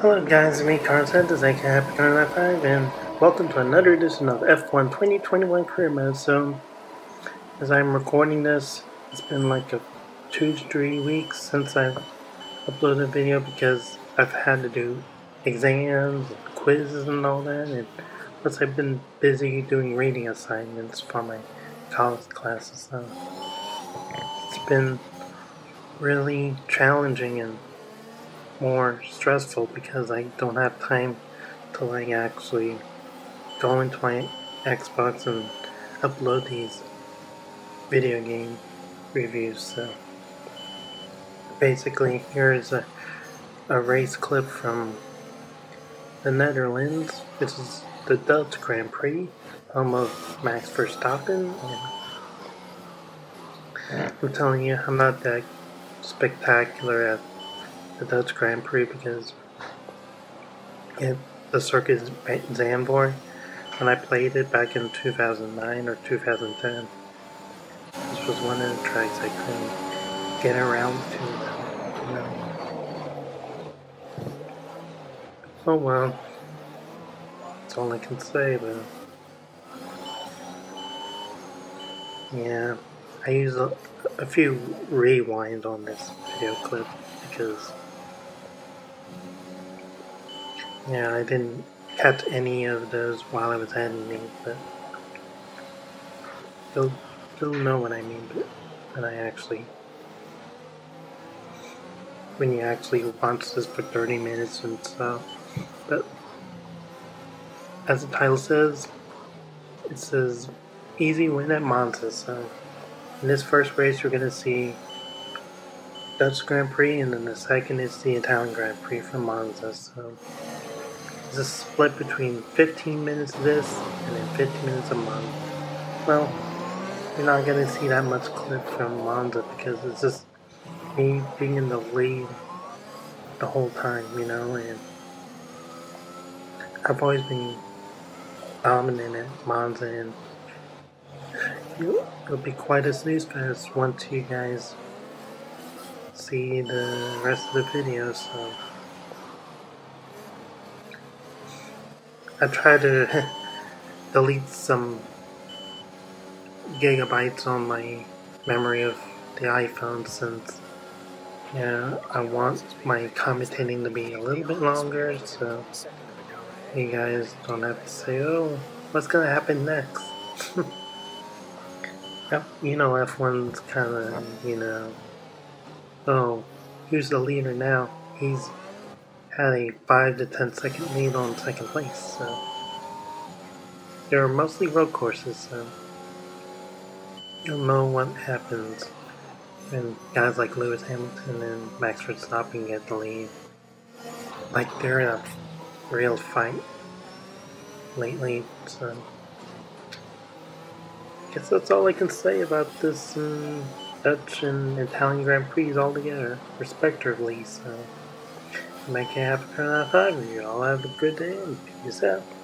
Hello guys, it's me this is AK Happy Car 5 and welcome to another edition of F1 2021 Career Mode. So, as I'm recording this, it's been like a two to three weeks since I've uploaded a video because I've had to do exams and quizzes and all that and plus I've been busy doing reading assignments for my college classes so it's been really challenging and more stressful because I don't have time to like actually go into my Xbox and upload these video game reviews. So basically, here is a, a race clip from the Netherlands. This is the Dutch Grand Prix, home of Max Verstappen. And I'm telling you, I'm not that spectacular at the Dutch Grand Prix because it, the circuit is Zandvoort. When I played it back in 2009 or 2010, this was one of the tracks I couldn't get around to. You know. Oh well, that's all I can say. But yeah, I use a, a few rewinds on this video clip because yeah, I didn't catch any of those while I was editing, but you'll, you'll know what I mean when I actually when you actually watch this for 30 minutes and stuff. But as the title says, it says easy win at Monza. So in this first race, you're gonna see Dutch Grand Prix, and then the second is the Italian Grand Prix from Monza. So it's a split between 15 minutes of this and then 15 minutes of Monza. Well, you're not going to see that much clip from Monza because it's just me being in the lead the whole time, you know, and I've always been dominant at Monza and it'll be quite a snooze fest once you guys see the rest of the video, so I tried to delete some gigabytes on my memory of the iPhone since yeah, I want my commentating to be a little bit longer so you guys don't have to say, oh, what's gonna happen next? yep, you know F1's kinda, you know, oh, who's the leader now? He's had a 5 to 10 second lead on second place, so. They're mostly road courses, so. You'll know what happens when guys like Lewis Hamilton and Max Verstappen get the lead. Like they're in a real fight lately, so. Guess that's all I can say about this um, Dutch and Italian Grand Prix altogether, respectively, so make it happen for another time. You all have a good day and peace out.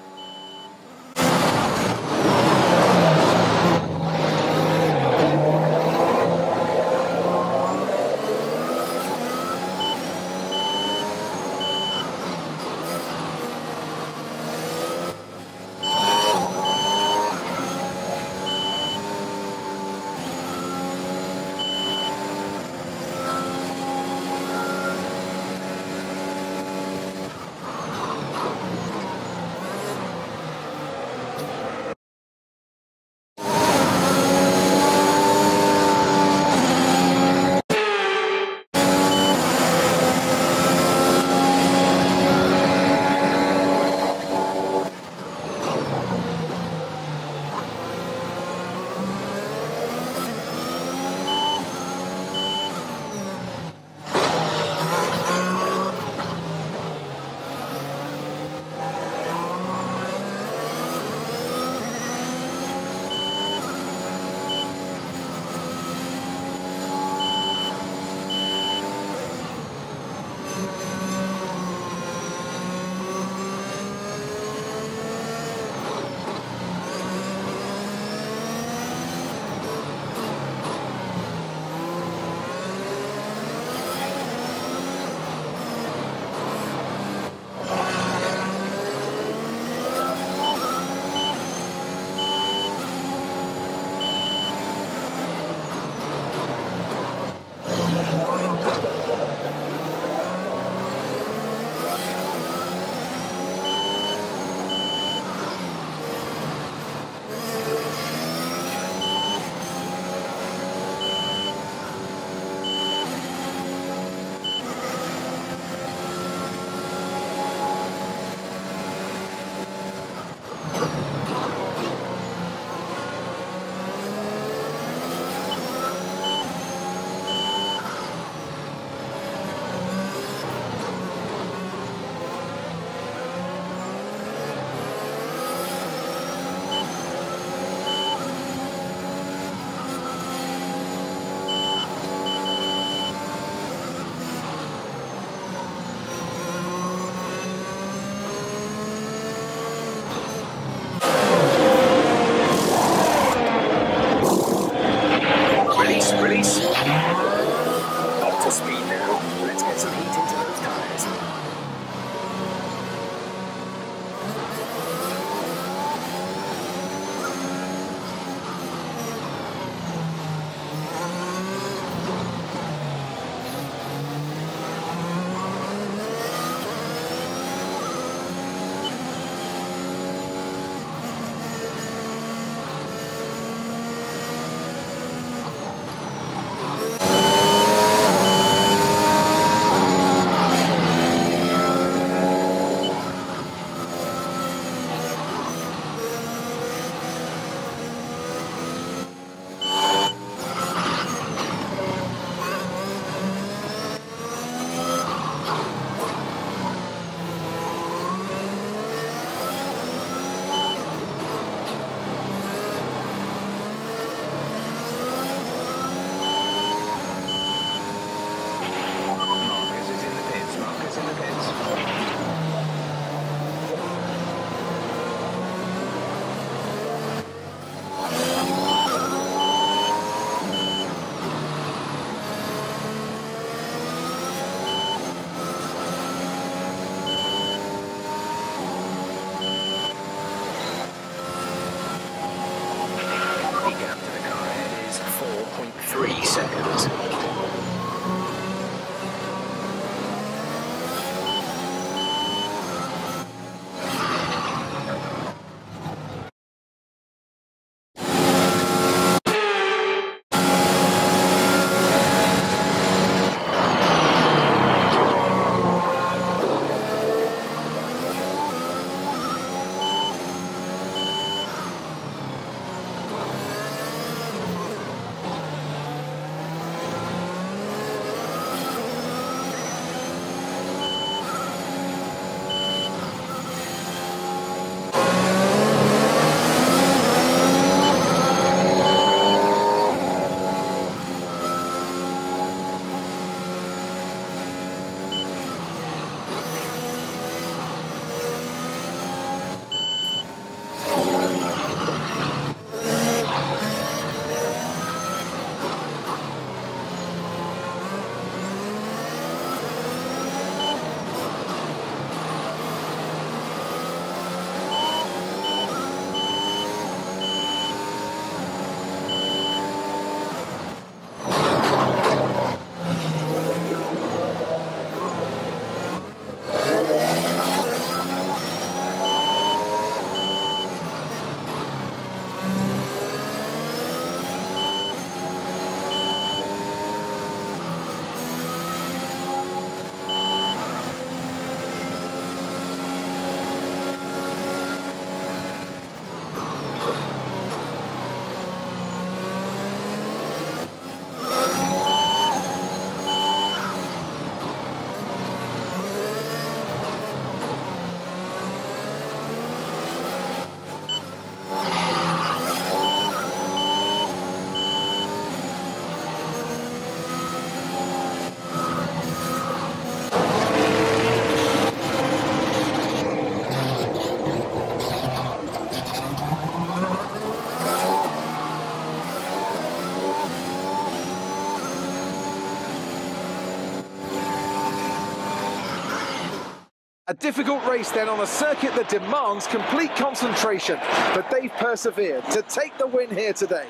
Difficult race then on a circuit that demands complete concentration, but they've persevered to take the win here today.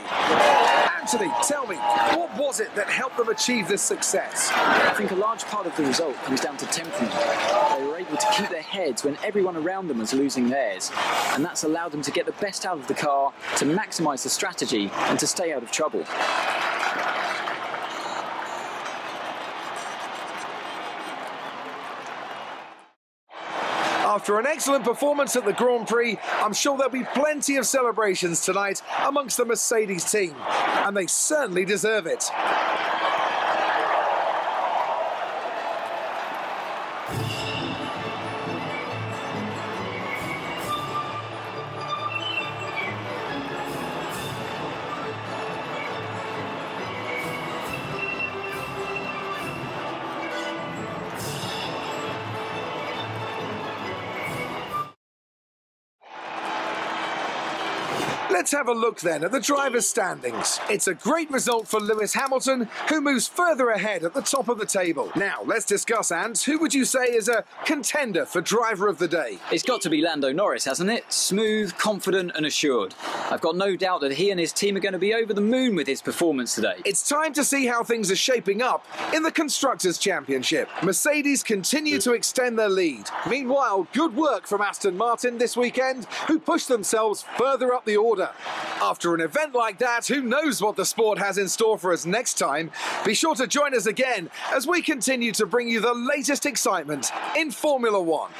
Anthony, tell me, what was it that helped them achieve this success? I think a large part of the result comes down to temperament. They were able to keep their heads when everyone around them was losing theirs, and that's allowed them to get the best out of the car, to maximise the strategy, and to stay out of trouble. After an excellent performance at the Grand Prix, I'm sure there'll be plenty of celebrations tonight amongst the Mercedes team, and they certainly deserve it. Let's have a look then at the drivers' standings. It's a great result for Lewis Hamilton, who moves further ahead at the top of the table. Now, let's discuss, Ants. Who would you say is a contender for driver of the day? It's got to be Lando Norris, hasn't it? Smooth, confident, and assured. I've got no doubt that he and his team are going to be over the moon with his performance today. It's time to see how things are shaping up in the Constructors' Championship. Mercedes continue to extend their lead. Meanwhile, good work from Aston Martin this weekend, who pushed themselves further up the order. After an event like that, who knows what the sport has in store for us next time? Be sure to join us again as we continue to bring you the latest excitement in Formula One.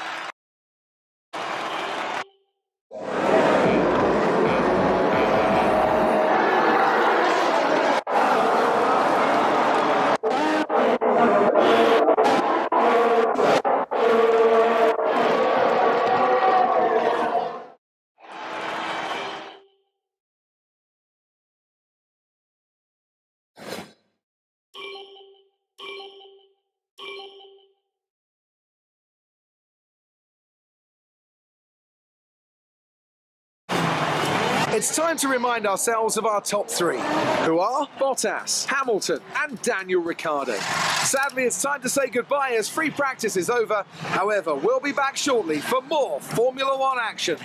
It's time to remind ourselves of our top three, who are Bottas, Hamilton, and Daniel Ricciardo. Sadly, it's time to say goodbye as free practice is over. However, we'll be back shortly for more Formula One action.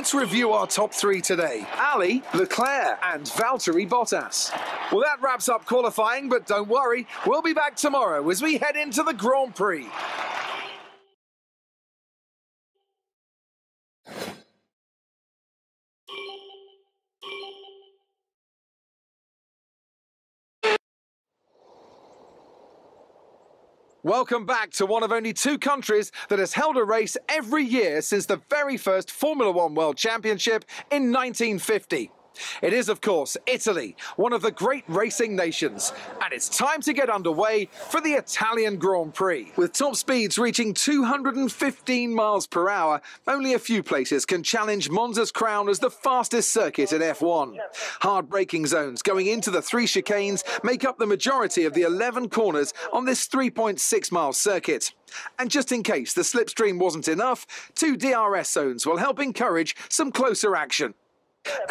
Let's review our top three today. Ali, Leclerc and Valtteri Bottas. Well, that wraps up qualifying, but don't worry, we'll be back tomorrow as we head into the Grand Prix. Welcome back to one of only two countries that has held a race every year since the very first Formula One World Championship in 1950. It is, of course, Italy, one of the great racing nations, and it's time to get underway for the Italian Grand Prix. With top speeds reaching 215 miles per hour, only a few places can challenge Monza's crown as the fastest circuit in F1. Hard braking zones going into the three chicanes make up the majority of the 11 corners on this 3.6 mile circuit. And just in case the slipstream wasn't enough, two DRS zones will help encourage some closer action.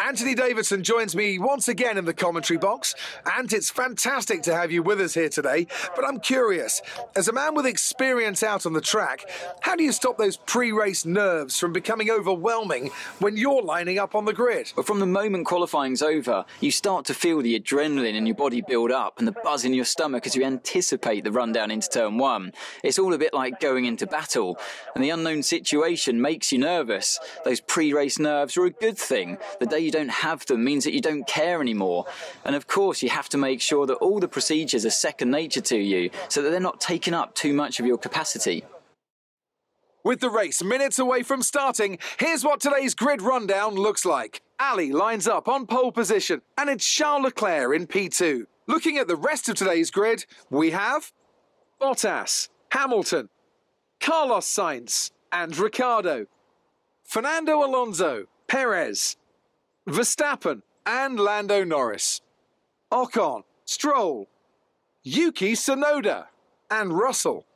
Anthony Davidson joins me once again in the commentary box, and it's fantastic to have you with us here today. But I'm curious, as a man with experience out on the track, how do you stop those pre race nerves from becoming overwhelming when you're lining up on the grid? From the moment qualifying's over, you start to feel the adrenaline in your body build up and the buzz in your stomach as you anticipate the run down into turn one. It's all a bit like going into battle, and the unknown situation makes you nervous. Those pre race nerves are a good thing the day you don't have them means that you don't care anymore. And of course, you have to make sure that all the procedures are second nature to you so that they're not taking up too much of your capacity. With the race minutes away from starting, here's what today's grid rundown looks like. Ali lines up on pole position, and it's Charles Leclerc in P2. Looking at the rest of today's grid, we have Bottas, Hamilton, Carlos Sainz, and Ricciardo, Fernando Alonso, Perez, Verstappen and Lando Norris, Ocon, Stroll, Yuki Tsunoda and Russell,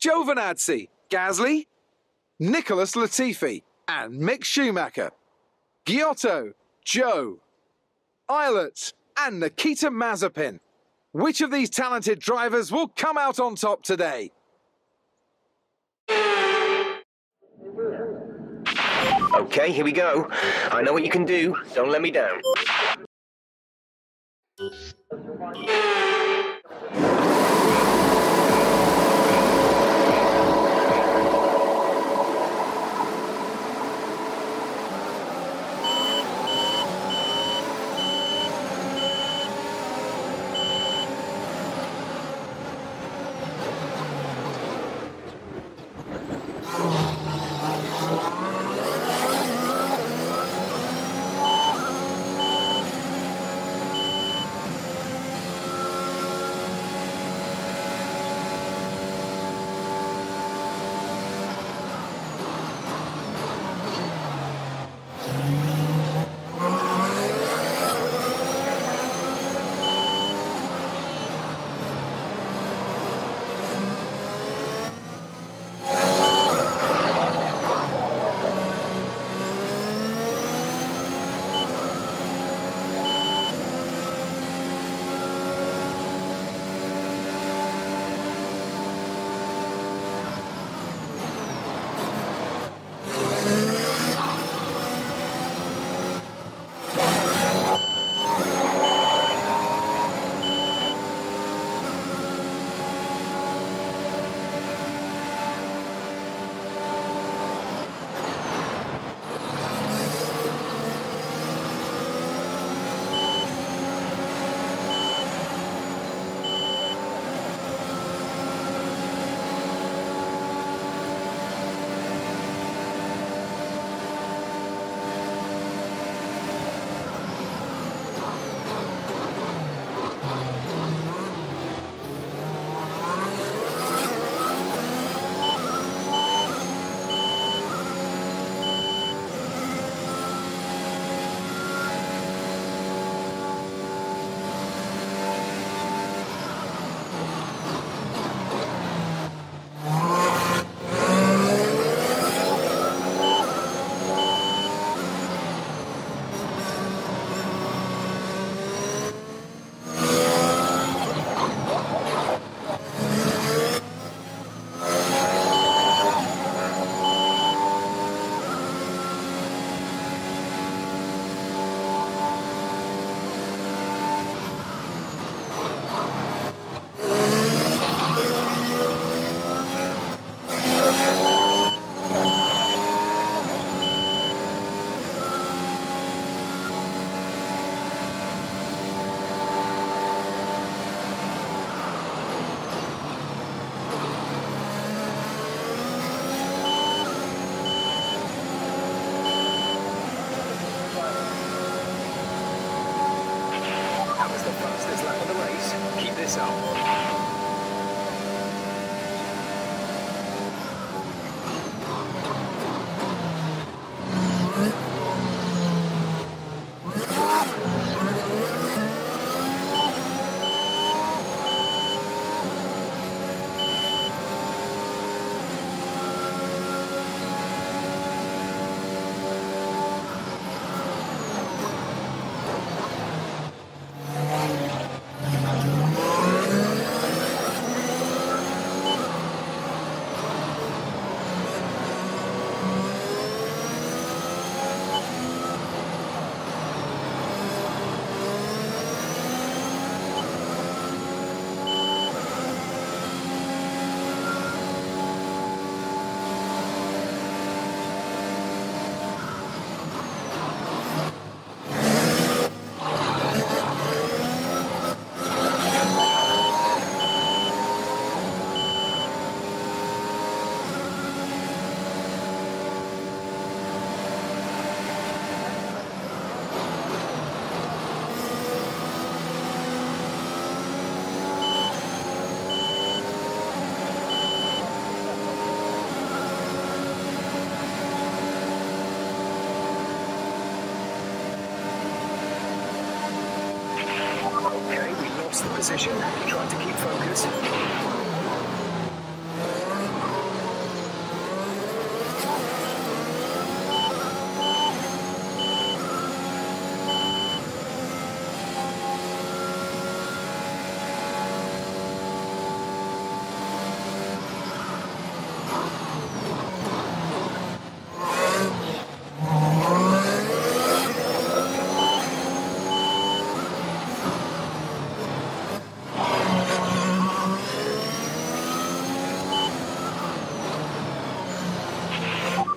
Giovinazzi, Gasly, Nicholas Latifi and Mick Schumacher, Giotto, Zhou, Ilott and Nikita Mazepin. Which of these talented drivers will come out on top today? Okay, here we go. I know what you can do. Don't let me down.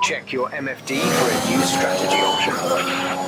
Check your MFD for a new strategy option.